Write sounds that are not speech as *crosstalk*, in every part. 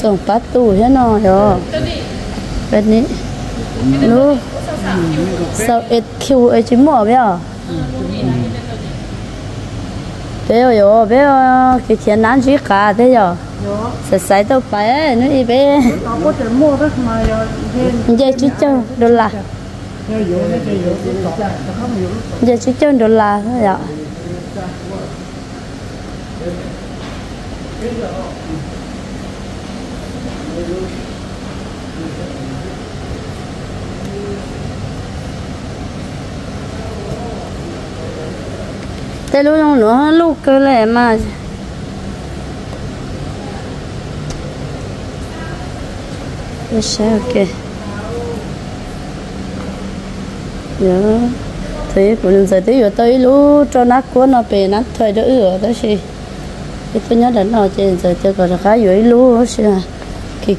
ส่งปัดตู้ให้หน่อยอ๋อแบบนี้รู้สาวเอ็ดคิวเอจิมอเปล่าเปล่าอยู่เปล่ากี่เทียนนั้นชีกาเปล่า sẽ sai đâu phải nó đi bé tao có thể mua đó mà giờ thêm giờ chú cho đô la theo dụ nó theo dụ tao tao không hiểu giờ chú cho đô la thôi ạ Thế lúc nữa lúc cơ lệ mà Yes, ok. Nhớ Thế bọn mình giờ tới giờ tới lúc cho nát cuốn nó về nát thời đỡ ở đó gì. Cái tôi nhớ đến nó trên giờ chơi còn khá dưới lúc xí à.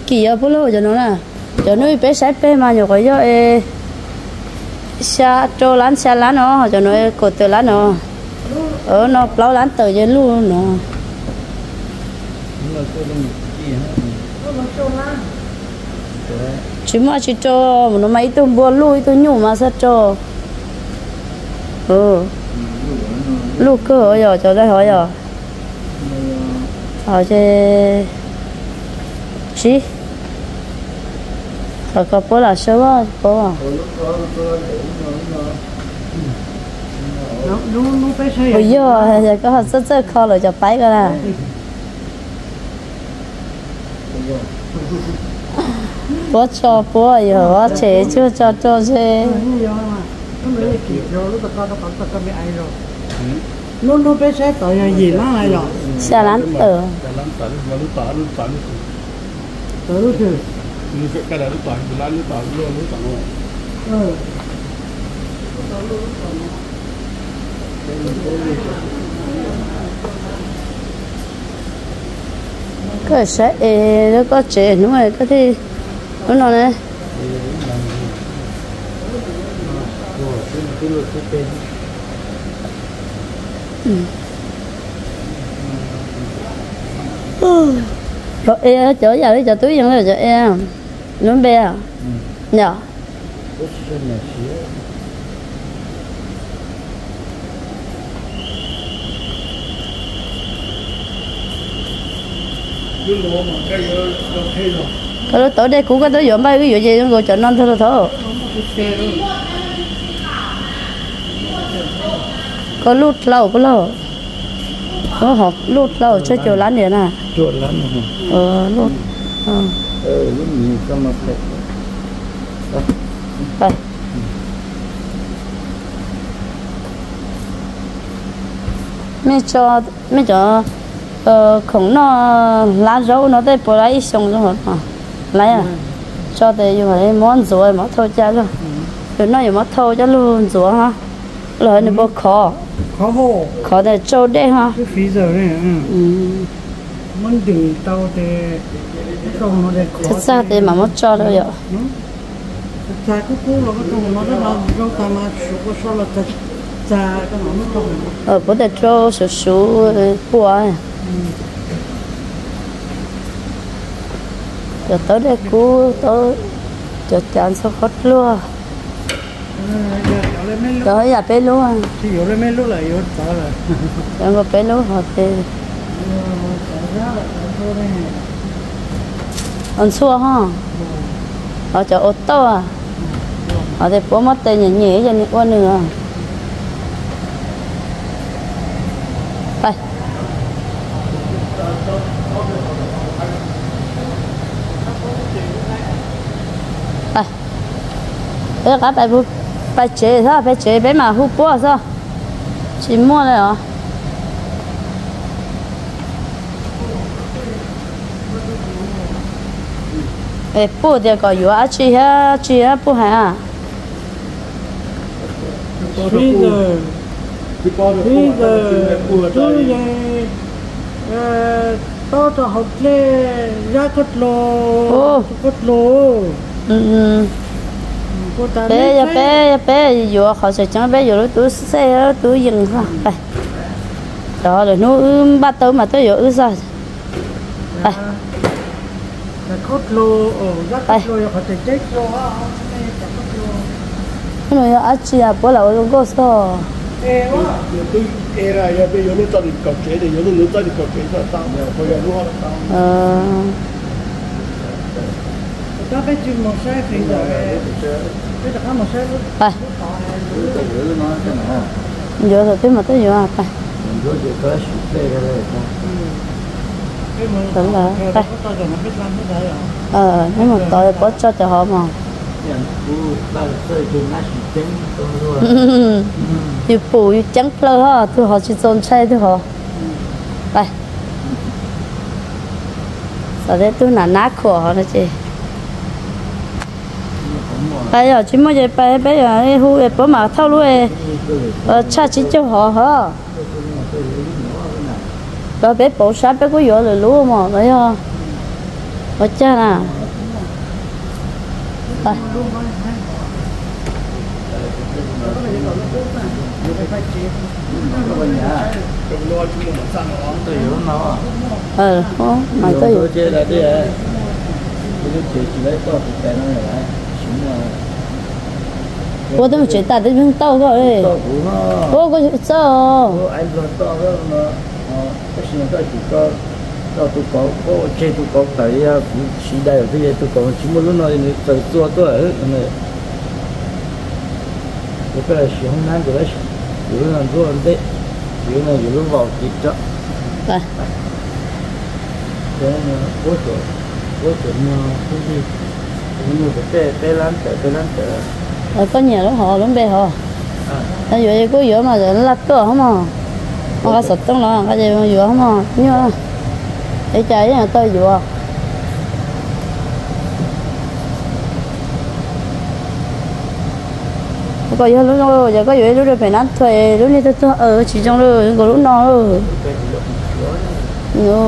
Cái ở bố lâu cho nó là. Cho nó bé sải bé mà nhiều cái do e. Xa cho lán xa lán nó, cho nó cột từ lán nó. Ở nó lâu lán từ dưới luôn nó. chỉ mà chỉ cho nó mấy tôi bố lui tôi nhủ mà sao cho ừ lúc cơ ở giờ cho đây hỏi giờ hỏi chứ gì rồi có bố là sao á bố à. Bây giờ giờ có học rất rất khó rồi cho bái cái là bố cho bố giờ bố chế chưa cho cho chứ như vậy mà nó mới là kiểu rồi lúc tao tao tao tao bị ai rồi nó nó phải xây tội là gì nó lại rồi xe lán tử Dalam tadi lalu tak lalu tak lalu. tự lúc thì Ini kat lalu tak lalu tak lalu lalu tak lalu. ừ cái sẽ ê nó có chế nữa rồi cái thì nó nói này Ừ. rồi ê chỗ giờ đi chỗ túi vẫn là chỗ ê nó bè à? Nhở cái đó tối đây cũng có tới dọn bay cái vụ gì? Rồi cho non thôi thôi có lút lâu có lâu. Có học lút lâu cho chỗ lán điện à Jual lah. ờ lút. Ờ. Sama kayak. đây. Mẹ cho mẹ cho ờ khổng nó lá rau nó đây bỏ lại xong rồi hả? Lấy à? Cho đây như vậy món rồi mà thôi cha luôn rồi nó giờ mà thôi cho luôn rồi ha rồi nó bỏ khó khó hô khó để trâu đây ha cái phí giờ này ừ. Ừ. muốn đừng tao thì không nó để khó thật ra thì mà mất cho đâu vậy cha cứ cũ là cái trong nó rất là rau ta mà số có số là cha cha cái nó nó trong ở bữa để trâu số số ấy. Giờ tới đây cú tới cho chán số khót luôn lên mấy lúc? Là *laughs* giờ tao là em có bé luôn họ thì ăn xua ha họ cho ô tô à? Họ thì bố mất tay nhẹ nhẹ cho nên qua nữa. Đây. Đây. Đây các bạn bu bạn chế sao bạn chế bé mà hút búa sao chỉ mua này hả ê bố thì có yếu à, chị ha chị ha bố hả bây tôi học lê ra cất lô cất lô bé ya bé ya bé. yếu họ sẽ chẳng bé yếu túi xe túi dừng ha đây. Đó rồi nó bắt tới mà tới giờ sao Đây. cái cốt lô ở rất Đây. lô họ thể chết lô cái này ở chị à bữa là nó có sao ê quá. Yo estoy era ya ve yo no está ni coche de yo no está ni coche está está pues ya no está. ờ. Ta phải chịu một xe thì rồi cái giờ rồi tới mà tới giờ à đây cái mà Đây. ờ nếu mà tôi có cho cho họ mà. *laughs* Yêu phụ, yêu trắng lơ ha tôi họ chỉ trốn chơi thôi họ. Đây sau đấy tôi là nát khổ họ nữa chứ bây giờ chỉ mới bây bây giờ ấy bố mà thâu ấy ờ cha chỉ cho họ hả? Bà bé bố sáng bé có vô rồi luôn mà đấy ha ở cha nè. Đây Trong lo chúng mình sang nó. ờ không mà tôi bố tôi chuyện ta tôi không tao rồi bố có chuyện sao anh rồi to đó nó cái gì đó chỉ có cho tôi có có chơi tôi có cái cũng chỉ đại ở đây tôi có chỉ một lúc nói này tự做多而呢我本来喜欢那个有人做的有人有人往记着 đây 然后呢我做我做呢就是 Rồi có nhiều lắm họ lắm bè họ. Nó vừa có vừa mà rồi nó lắc cửa không mà nó có sụt trong nó cái gì mà vừa không mà nhớ để chạy với tôi vừa. Có giờ lúc nó giờ có giờ lúc đó phải nát thuê lúc này tôi ở chỉ trong rồi có lúc nó rồi no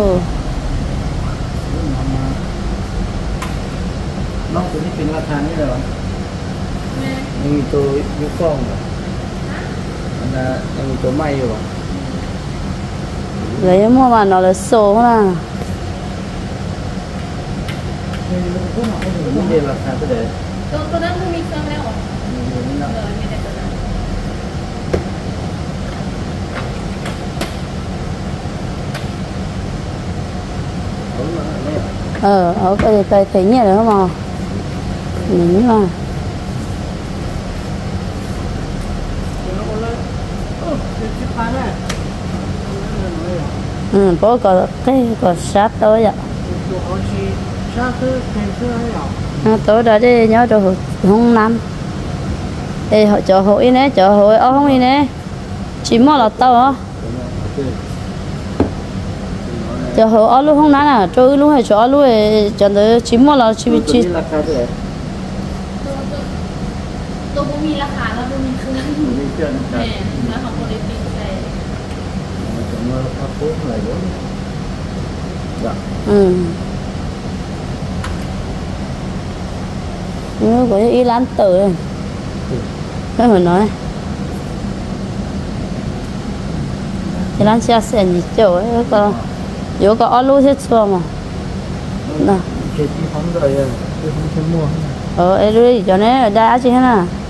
makannya doang. Nah. Yang itu yukong. Ada yang itu mayo. Lấy mua mà nó là số là Vấn đề là sao đấy? Tôi tôi đang mua mì xong đâu. Rồi, như thế ờ, tôi đang. Ờ, ở cái thấy nhẹ rồi không à? Mà cái ừ bố có cái có sát tới ạ. À à, tối đó đi nhớ đồ không năm Ê, họ cho hội nè cho hội ô không đi nè. Chỉ mua là tao á. Cho hội ô luôn không nán là trôi luôn hay cho luôn chờ tới chỉ mua là chỉ chỉ trên trời nè nó không có đi pin xe. Mà phát phước là dạ. Ừ. Nó có ý lắm tử rồi thế mà nói. Thì Lan xe xe nhỉ chỗ ấy có chỗ có olu hết xua mà. Ừ, nè chị không rồi chị không thể mua. Ờ ấy rồi cho nên đã đây hả? gì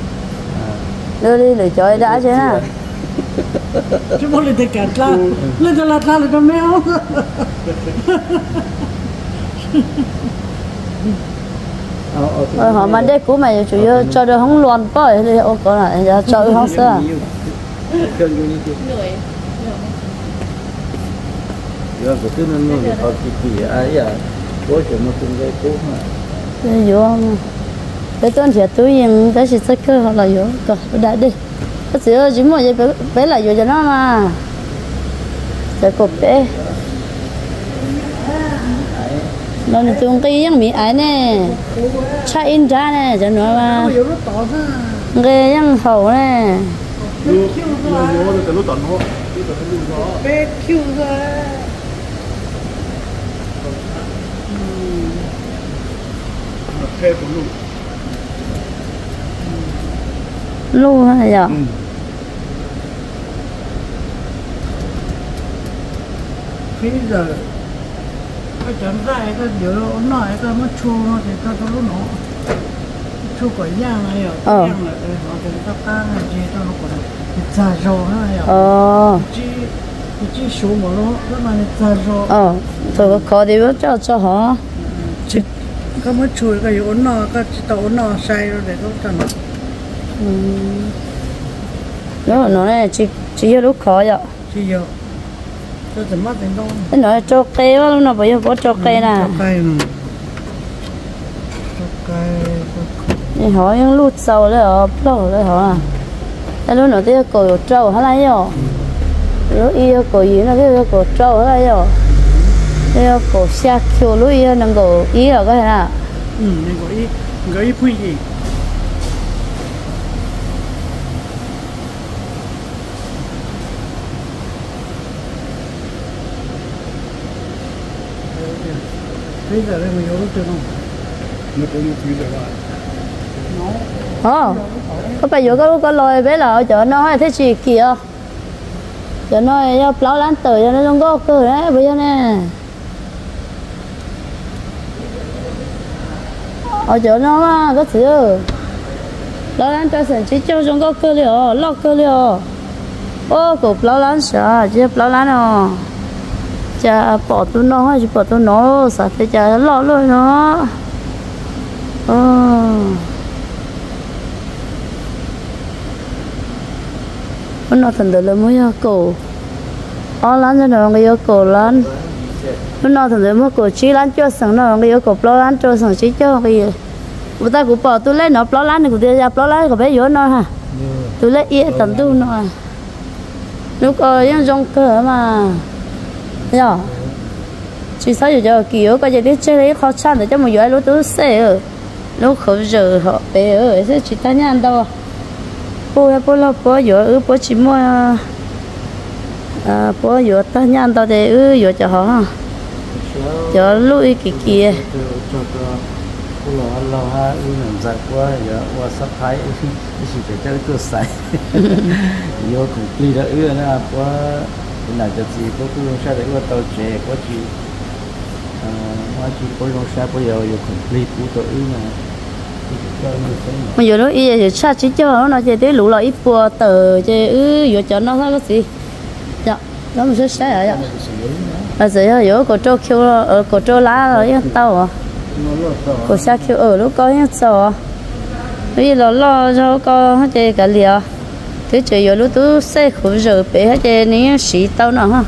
đưa đi để chơi đã chứ hả? *laughs* chứ bố lên cả la lên cho la la là con mèo. *laughs* Ờ họ mà đây cũ mày chủ yếu cho được không luôn bởi thì ô có lại giờ cho không sơ giờ cái thứ nó nó có cái gì ấy à bố chồng nó cũng gây cũ mà. Vô không? Cái tuần thì tôi yên cái gì sẽ cơ họ là vô rồi đã đi cái gì chỉ mua gì bé bé là vô cho nó mà sẽ cột bé nó là chung cái yang mỹ ấy nè cha in ra nè cho nó mà yếu nó ra cái yang hậu nè Yo yo yo de lo tan no. Yo te lo no. bé kêu ra Khe của lu. Lu hay giờ bây giờ cái chẳng ra cái điều đó nói cái mất chua nó thì ta có lúc nó chua quả nhang này rồi Ờ. nhang này nó thì ta cá này gì ta nó còn già rồi này rồi ờ. Chỉ chỉ số mà nó cái mà già rồi ờ thôi có khó thì bớt cho cho họ. Chỉ cái mất chua cái yếu nó cái tao nó sai rồi để nó. thành Ừ. nó nó này chỉ chỉ yêu lúc khó vậy? Chỉ giờ cho thì mất tiền đâu thế nói cho cây quá nó bây giờ có cho ừ, cây nè. cho cây nè. Cho cây đi hỏi những lúc sau đấy ở lâu đấy hỏi à. Thế lúc nào tiếc cổ trâu hả lại rồi lúc yêu cổ gì nó tiếc cổ trâu hả lại rồi yêu cổ xe kêu lúc yêu nó cổ ý ở cái ừ, này à ừ nó cổ ý cổ ý phi gì? Có chưa không nó cũng như thế rồi Ờ, có bây giờ có có lôi bé là chỗ nó hay thế gì kìa. Chỗ nó cho plau lăn tử cho nó không có cơ đấy bây giờ nè. Ở chỗ nó mà có thứ. Plau lăn cho sẵn chỉ cho trong có cơ liệu, lọc cơ liệu. Ô, cổ plau lăn sợ, chỉ plau lăn à. Chà bỏ tụi nó hay bỏ tụi nó, sao thế chà lọ luôn nó. Ờ. nó nói thành là mới cổ? Ó lán cho nó người cổ lán. Nó thành là mới cổ chỉ lán cho sẵn nó người cổ plo lán cho sẵn chỉ cho cái người ta cũng bỏ tôi lấy nó plo lán thì cũng đi ra plo lán của bé vô nó ha. Tôi lấy yên tận tu nó. Lúc ở trong cửa mà nhở chỉ sao giờ giờ kiểu cái gì đi chơi đấy khó khăn để cho một người lúc tôi xe ở lúc không giờ họ bé ở sẽ chỉ ta nhàn đâu bố ya bố lo bố giờ ư bố chỉ mua à bố giờ ta nhàn đâu để ư giờ cho họ cho lúc kì kì cho lo lo ha ư nằm giặc quá giờ qua sắp thái chỉ phải chơi cơ sai yo cũng đi đã ư nó quá là cho gì? Có cũng sao để qua tàu trẻ có chỉ à mà chỉ có lo sao bây giờ đi cũng tàu ư mà. Mà giờ y giờ cha chỉ cho nó chơi thế lũ là ít bùa tờ chơi ư yo cho nó cái gì? Dạ nó mình sẽ sai à dạ. À giờ giờ có cho kêu ở có cho lá rồi yên tao à. Có xa kêu ở lúc có yên tao à. Bây giờ lo cho có chơi cả liều thế chơi giờ lúc tôi xe khổ giờ bé hết chơi ní xí tao nữa ha.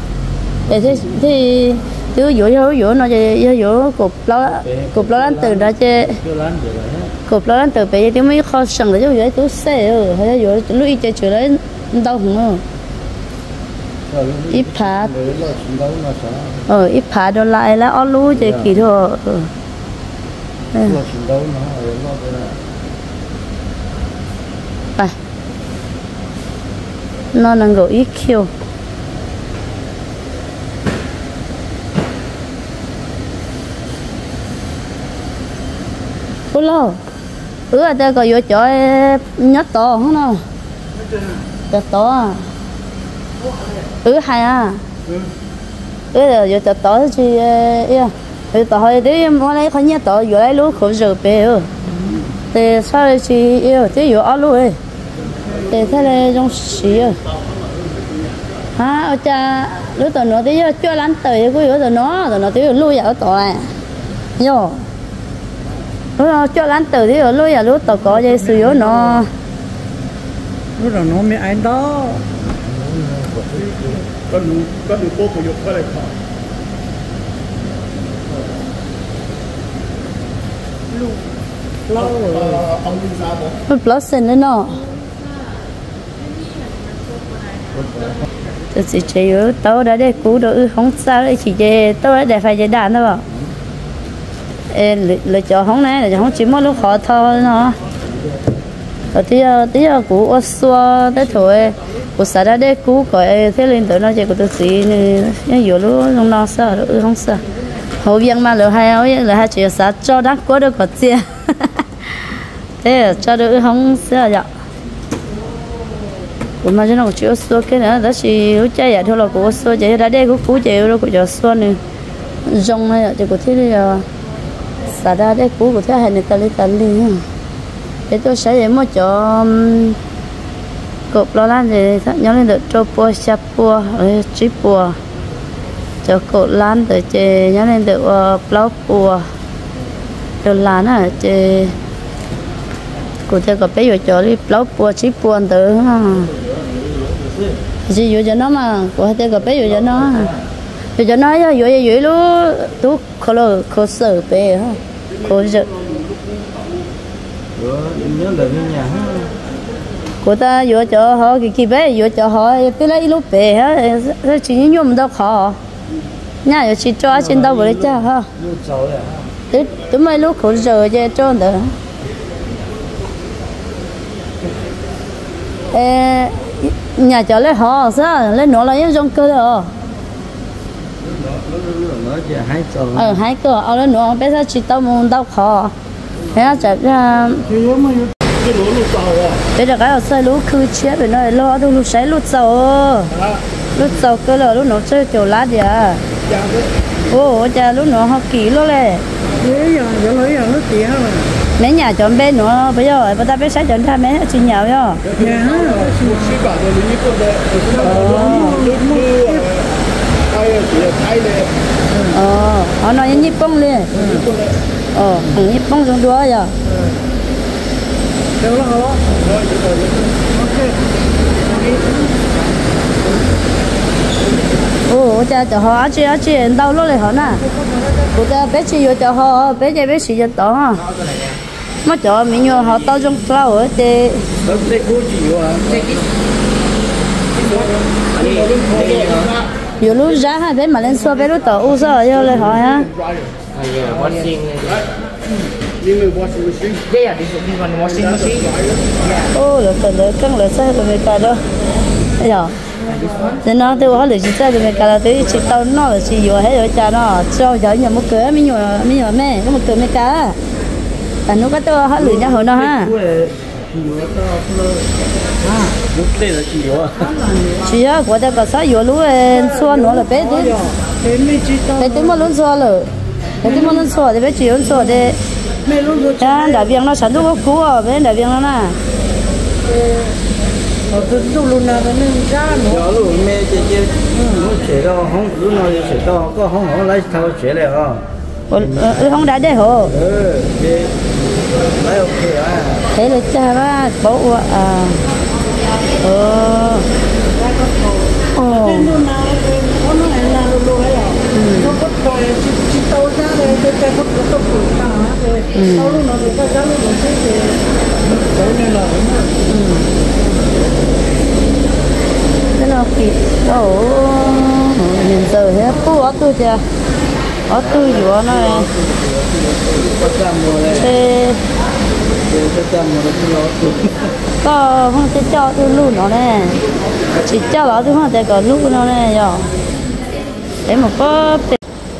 Để thế thì cứ dỗ dỗ dỗ nó chơi dỗ cục lo cục lo ăn từ đó chơi cục lo ăn từ bé thì mới khó sẵn để cho dỗ tôi xe ở hay là dỗ lúc chơi chơi đấy đau không à ít phá. Ờ ít phá đồ lại là ở lú chơi kỳ thôi ừ nó là Đây. ít năng 够 ít kêu Ủa, lo. Ừ ở đây có vô chỗ nhất to không nào Cho to à. Ừ hay à. Ừ là vô chỗ to thì Iya Ừ tao hỏi đấy mà lấy khó nhớ to vô lấy lúa khổ rồi bé ừ thì sao lại yêu thì vô alo ấy thì thế là trong xí à ha ở cha lúc tao nói thì chưa lăn tới cái yếu tao nó tao nói thì lui ở tao này nhớ lúc nào chưa lăn tới thì lui ở lúc tao có dây sử dụng nó. Lúc đó nó mới ai đó. Có đủ có đủ bố của dục có lại khó lâu rồi. Ờ ông đi ra bộ nó plus nữa nó tôi chỉ chỉ ở tàu đã để cú đồ không sao đấy, chỉ để tàu đã để phải để đàn thôi em lựa chọn không này là không chỉ mỗi lúc khó thôi nó. Ở tí ờ, tí ờ, cú ở xua thế thôi. Cú xả đã để cú gọi thế lên tới nó chỉ của tôi xí nhưng nhiều lúc không lo sợ được không sợ. Hậu viên mà lựa hai ấy lựa hai chuyện xả cho đắt quá được có tiền. *laughs* Thế cho được không sợ vậy của mà cho nó chịu số cái nữa, đó chỉ lúc chơi vậy thôi là của số chơi đã đây của cú chơi rồi của cho số nữa rong này thì của thế là ờ, xả ra đây cú của thế hai người ta lấy ta đi để tôi sẽ để một chỗ cột lo lan thì nhớ lên được cho bùa sắp bùa chip bùa cho cột lan từ chơi nhớ lên được ờ, blau bùa cho lan à chơi cụ thể có bé cho đi blau bùa chip bùa từ chỉ vô cho nó mà cụ thể có bé vô cho nó. Vô cho nó vô vô vô luôn tú khó lo khó sợ bé ha khó sợ nhớ lời nhà ha cô ta vô cho họ cái kia bé vô cho họ cái lấy lúc bé ha chỉ như nhôm đâu khó. Nhà vô chỉ cho trên đâu vậy cha ha? Lúc tụi tụi mấy lúc khổ giờ cho cho nữa nhà cho lấy họ, sao? Lấy nó là những trong cơ đó. Nó hai sau ờ hai cơ ở lấy nó bây giờ chỉ tao muốn tao khó thế là chả ra bây giờ cái ở xây lúa cứ chết rồi nó lo đâu lúa sấy lúa sầu à lúa sầu cơ là lúa nó chơi kiểu lá gì à ô cha lúa nó học kỹ luôn lẹ. Thế giờ giờ lấy giờ nó tiền mà mấy nhà chọn bên nữa bây giờ bây giờ bé sẽ chọn tha mấy chỉ nhau nhá rồi ờ họ nói như nhịp bông liền ờ thằng nhịp bông trong đua giờ là họ ok Ừ, ừ, ô cha cho họ, chị chơi đâu lúc này họ nè. Cô ta bé chị vô cho họ bé chị bé chị cho tao mà cho mình nhớ họ tao trong flower ở đây nó lúc ra ha bé mà lên xua bé lúc tao u sao vô lại họ ha washing washing machine yeah yeah this is one washing machine ô là tao là căng là sao rồi cả đó. Bây nên nó tôi hỏi là chỉ sao rồi cả là tôi chỉ tao nó là chỉ vừa hết rồi, cha nó cho giờ nhà một cửa mình nhỏ mình nhỏ mẹ, có một cửa mấy cá à nó có tôi hỏi lười nhà hồi nó ha. Lúc chỉ á, của ta có sao vừa lúa xua nó là bé thế bé thế mà luôn xua rồi bé thế mà luôn xua thì bé chỉ luôn xua thì mẹ luôn rồi cha đại viên nó sản xuất có cú à bé đại viên nó nè ở từ từ luôn nào nó ra nữa. Giờ lúc mẹ chị chị nó chế đó không lúc nào chế đó có không không lấy thao chế lại à. Ừ không đã để hồ ừ lấy ok à. Thế là cha ba bố à? Ờ ờ luôn kịp ồ nhìn giờ hết. Tu ở tu chưa? Ở tu vừa nó có thế có, không thể cho tôi luôn nó nè. Chỉ cho nó tôi, không thể có lúc nó nè giờ để một có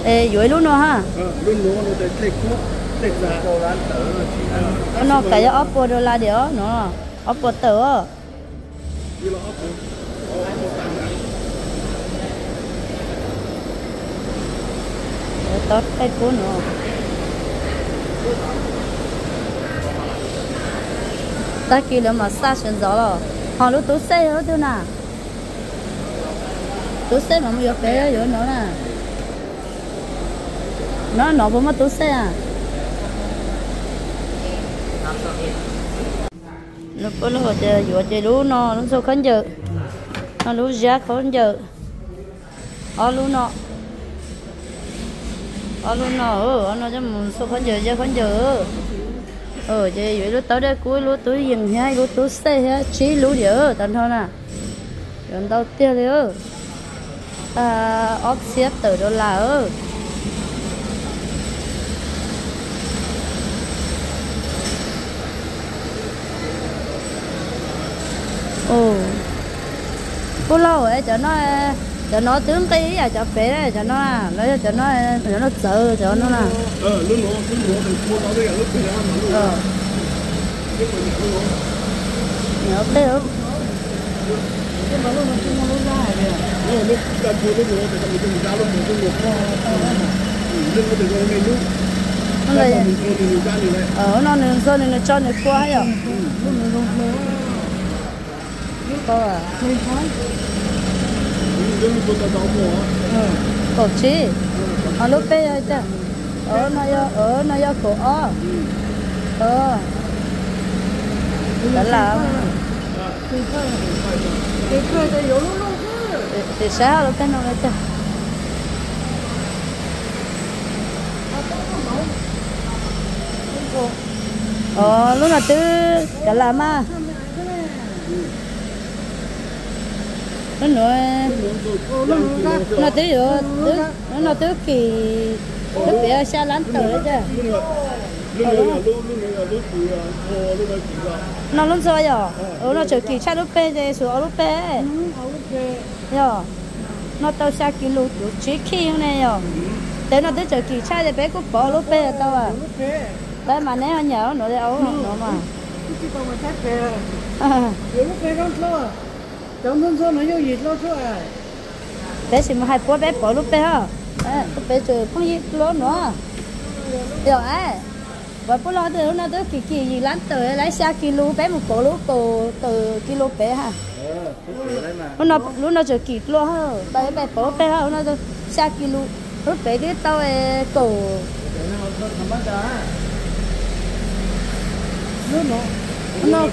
ê dưới lúc nó ha. Luôn nó để take cút take ra đồ ăn tử nó cái ốp bồ đô la điều nó ốp tớ 你老婆。Tốt cái cuốn nữa ta kêu là mà xa chuyển gió rồi. Họ lúc tú xe nữa thôi nè. Tú xe mà mới bé rồi nó nè. Nó nó bố mà tú xe à. Nó có lúc chơi, vừa chơi lú nó nó sao khánh giờ nó lú giá khánh giờ ở lú nó ở lú nó ở nó cho mình, số khó giờ giá khó giờ ờ chơi vậy lú tới đây cuối lú tới dừng hai lú tới xe ha chí lú giờ tận thôi nè. Rồi đầu tiên đi ơ ừ. à ốp xếp từ đô la ơ ồ cô lâu ấy cho nó cho nó tướng tí à cho bé đấy cho nó à lấy cho nó cho nó sợ cho nó là ờ luôn lúa luôn lúa thì mua tao đây là lúc bây giờ mà luôn. Ờ. Nhớ bé ốp cái mà lúc nó chưa nó ra rồi nó nó ta mua nó mua thì mình đừng ra nó nó có đừng có nghe lúc nó là là mình thì mình ra thì này ở nó nên cho nên nó cho nó qua hay à lúc nó rong rong có à có chi. Ở lúc bé rồi chứ ở nó yo ở yo cổ ó ờ đó là thì sao lúc bé nó rồi chứ ờ lúc nào tư cả làm à nó nói nó tới rồi nó nó tới kỳ lúc bé xa lắm tới chứ. À à nó lúc rồi rồi ờ nó chờ kỳ xa lúc bé thì số lúc bé rồi nó tao xa kỳ lúc chỉ khi này rồi thế nó tới chờ kỳ xa thì bé cũng bỏ lúc bé tao à. Đấy mà nếu nhớ nó để ấu nó mà. Cái *laughs* con mà chắc về. Yếu lúc về con lo trong thân số nó yêu gì lo số à. Bé chỉ mà hai bố bé bỏ lúc bé ha. Lúc bé chờ không gì lo nữa. Rồi ấy. Và bố lo từ nó tới kỳ kỳ gì lắm từ lấy xa kilo bé một cổ lúc từ từ kilo bé ha. Lúc nó lúc nó chờ kỳ lo ha. Bé bé bỏ bé ha nó tới xa kilo lúc bé cái tao ấy cổ. Nó nó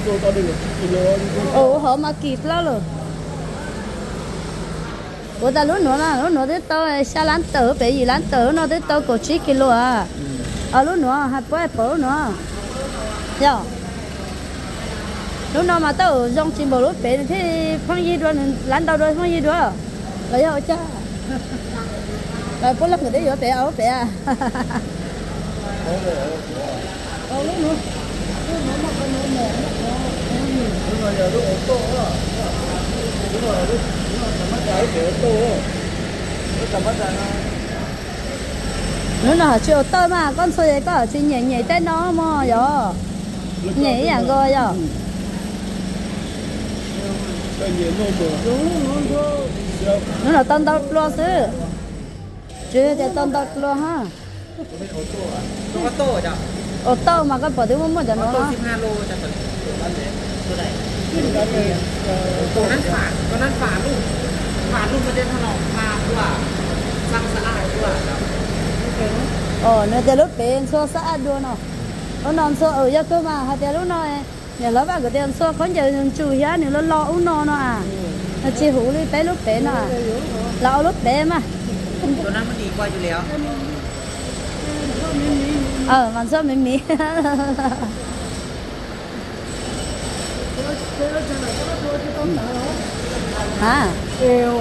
nó做到这个这个 ồ họ mà kỳ lo rồi bố ta lúc nữa là lúc nữa tới tao xa lắm từ bé gì lắm từ nó tới tao cổ chín kilo à ở lúc nữa hai bố bỏ nữa dạ lúc nào mà tao dùng chim bò lúc bé thì phong gì đó lăn đầu rồi phong gì đó lấy ao cha rồi bố lắc người đấy rồi bé áo bé à Ờ, lúc nữa nó là chiều tơ mà, con số đấy có chỉ nhảy nhảy tên nó mà giờ nhảy à rồi giờ nó là tân tao lo chứ chứ cái tân tao lo ha ô tô mà con bỏ thứ mua một trận nó ha con ăn phản con ăn phản luôn. ห้าโลจะตัวตัวนั้นเลยตัวใดตัวนั้นฝาตัวนั้นฝาลูกฝาลูกมันจะถลอกมาตัวซักสะอาดตัวจ้ะ ờ nó từ lúc bé xua xã đua nó nó nằm xua ở nhà cơ mà hạt tiền lúc nó nhà lớp ba cái tiền xua có giờ chủ hiá nếu nó lo uống nó nó à nó chỉ hú đi bé lúc bé nó à lo lúc bé mà ตัวนั้นมันดีกว่าอยู่แล้ว ờ mà sao mình mì hả Đều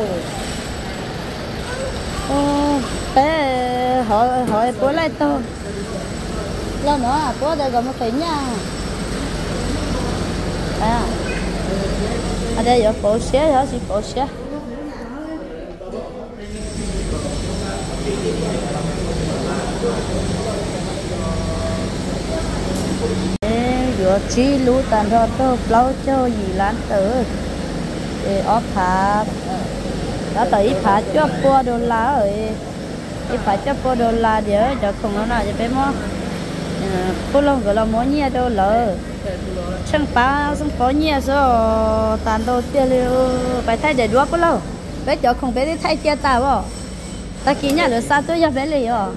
Ô, bé hỏi hỏi bố lại tôi. Lo nữa à bố đây còn một cái nhà à. Ở đây có bố xe đó chỉ bố xe Ê, vừa chi lú tàn rồi tôi lâu cho gì lắm tử thì ở phá. Đã tới phá cho qua đô la rồi. Đi phá cho qua đô la để cho không nó nào cho bé mò ờ, cô lông gọi là mò nhia đâu lỡ. Chẳng phá xong phó nhia số tàn đầu tiêu liệu phải thay để đua cô lâu bé cho không bé đi thay kia ta bỏ ta kia nhà được xa tôi cho bé liền à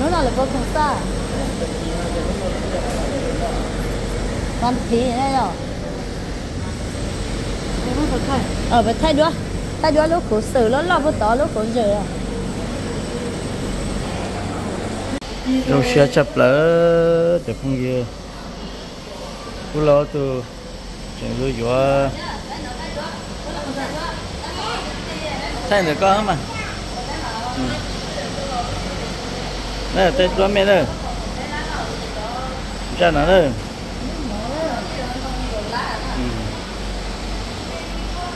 nó là vô không xa. Con thì này rồi ở với thay đứa thay đứa lúc khổ sở nó lo bớt tỏ lúc khổ giờ à. Rồi xe chập lỡ để không gì. Cứ lo từ chuyện rồi vừa thay được con mà nè, tết đó mẹ nè. Cha nó nè.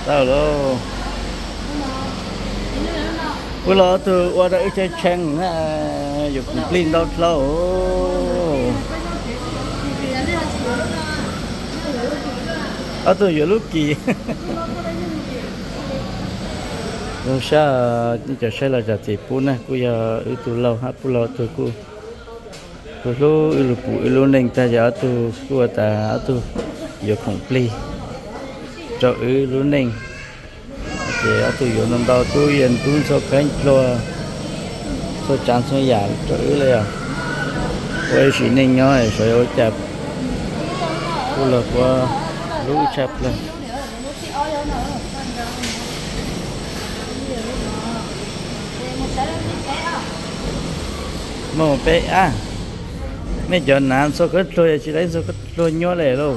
Tao lo. Cứ lo từ qua đây chơi chăng à dục linh đâu lâu ở tôi giờ lúc kỳ. *laughs* Rồi sao như chờ xe là giờ thì bún này cô giờ ở tụ lâu hát bún lâu tôi cô tôi lúc ở lúc bún lúc nên ta giờ tôi cô ta ở tôi giờ không pli cho ở lúc nên thì ở tôi yếu nằm đầu tôi yên tôi cho khánh lo cho chán, cho giả cho ở đây à. Quay chỉ nên nhớ rồi ở chạp cô là qua lũ chạp lên. Mà một bé à mấy giờ nào số có trôi chỉ lấy số có trôi nhỏ lẻ đâu?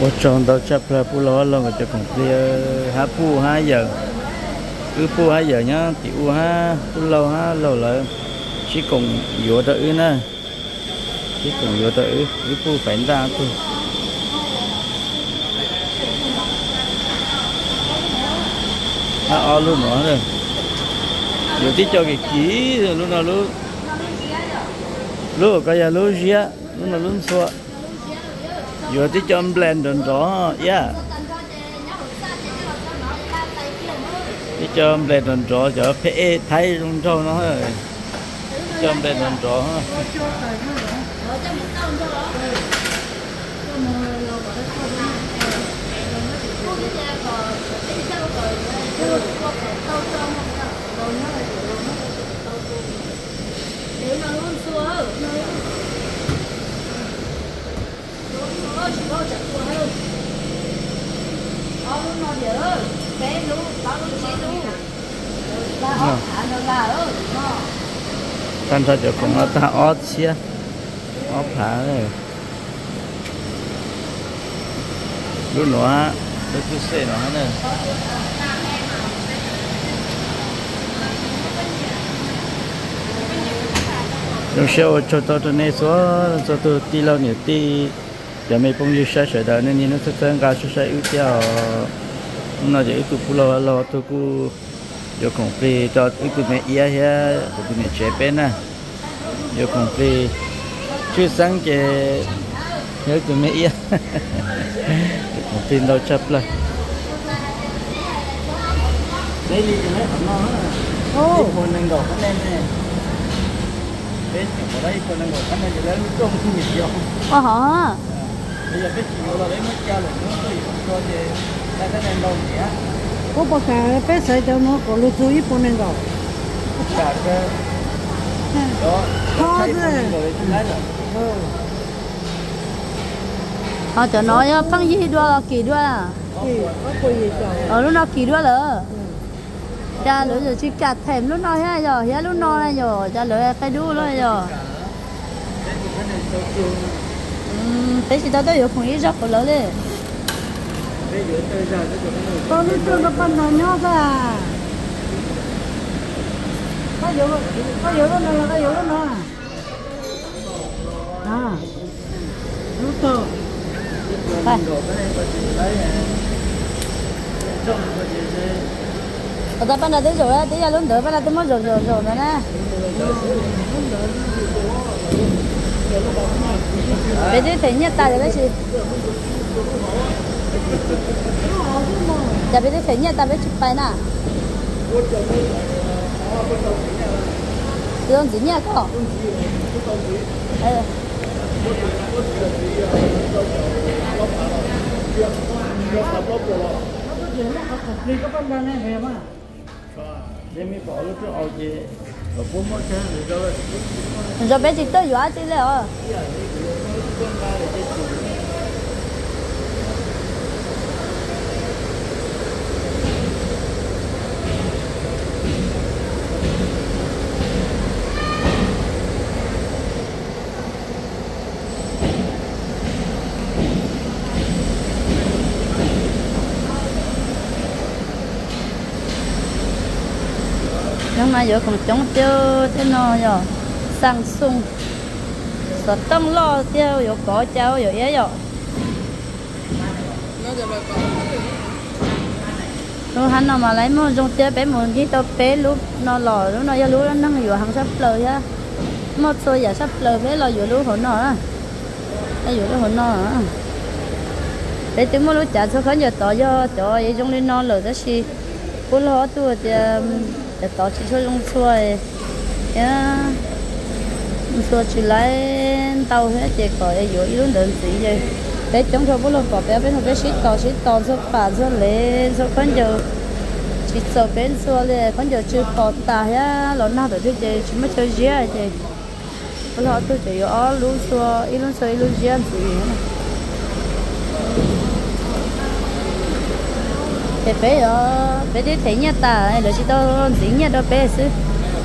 một tròn đâu chập là pu lo lo người cho còn kia ờ, há pu hai giờ. Cứ pu hai giờ nhá thì u há pu lâu ha lâu là chỉ cùng vừa đỡ nè. Chỉ cùng vừa đỡ cứ pu phải ra thôi. Ha o luôn nữa rồi. Vừa tí cho cái ký rồi lúc nào luôn lúc cái giờ lúc gì á lúc nào luôn xua vừa tí cho blend đồn đó, yeah. Tí cho blend đồn đó, giờ pe thấy trong trong nó rồi blend đồn đó. Vâng. tan ra cho cũng là ta ót xia ót phá rồi. Lúc nữa lúc cứ xe nó nữa lúc sau cho tôi cho nên số cho tôi đi lâu nhiều đi giờ mấy bông như sai sợi đời nên nó sẽ phân cao sẽ sai ưu tiêu. Nó chỉ tụ phụ lo lo tôi cứ yo compré cho equipment ia here equipment Japan na yo compré chú sáng cái nhớ tụi mẹ ia tin đâu chấp lại đây đi lấy ẩm nó ô con đang đổ con em này bên ở đây con đang đổ con em lấy nước trong không nhiệt nhiều ờ hả bây giờ biết chịu là lấy mất cha rồi nó có gì cho thì ta cái này đâu nhỉ có bao cả sợi cho nó có chú ý bốn nên rồi cả cái đó Khó rồi họ cho nói á, phăng gì đua là kỳ đua à thì có quỳ gì trời ở lúc nào kỳ đua lỡ cha lỡ giờ chỉ cắt thèm lúc nào ha giờ hết lúc nào này giờ cha lỡ cái đu rồi giờ thế thì tao tới giờ không ít rất có lỡ đấy bây đi tới giờ con nó chưa có phần nào nhỏ ra có yếu có yếu đó là có yếu đó nè à lúc tờ phải có thế ở ta ban đầu tới rồi á tới giờ lúc tới ban đầu tới mất rồi rồi rồi nữa nè bây giờ thấy nhất ta rồi chị giờ bây giờ thấy nhất ta biết chụp bài nè tương gì nhá có này để rồi rồi bé chị tới dọa chị rồi mà giờ còn chống tiêu thế nó giờ sang sung. Sợ tăng lo tiêu giờ có cháu giờ ấy giờ rồi hắn nào mà lấy một trong tiêu bé một cái tao bé lúc nó lò lúc nó giờ lúc nó năng vừa hàng sắp lời á. Một số giờ sắp lời bé lo vừa lúc hồn nó á. Vừa lúc hồn nó á. Để tiếng một lúc chả số khó giờ tỏ cho cho ấy trong lên nó lời đó xí bố lo tôi thì để có chỉ số lông xuôi nhá xuôi chỉ lấy tàu hết chỉ có để vừa ít đơn gì vậy để chống tôi bố lông bỏ bé bên bé xít to xít to số bà số lệ số con giờ chỉ số bên số lệ con giờ chưa có tà ya lỗ nào được chứ chỉ mới chơi gì vậy bố lông tôi chỉ ở lông xuôi ít lông xuôi lú gì gì bé bé ở bé đi thấy nhà ta lỡ chỉ đâu gì nhà đâu bé chứ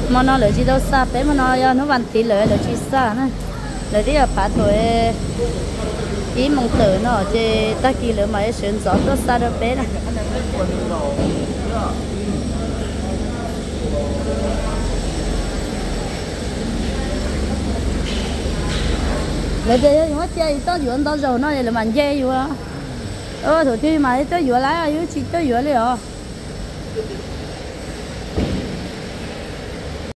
mà nó lỡ chỉ đâu xa bé mà nó à, nó hoàn tí lỡ lỡ chỉ xa nữa lỡ đi ở phá thôi ý mong tử nó chỉ ta kỳ lỡ mà sườn gió nó xa đâu bé này rồi đây nó chơi tao dưỡng tao rồi nó là mình chơi vừa ờ thôi thì mà tới vừa lái ở dưới chỉ tới vừa liền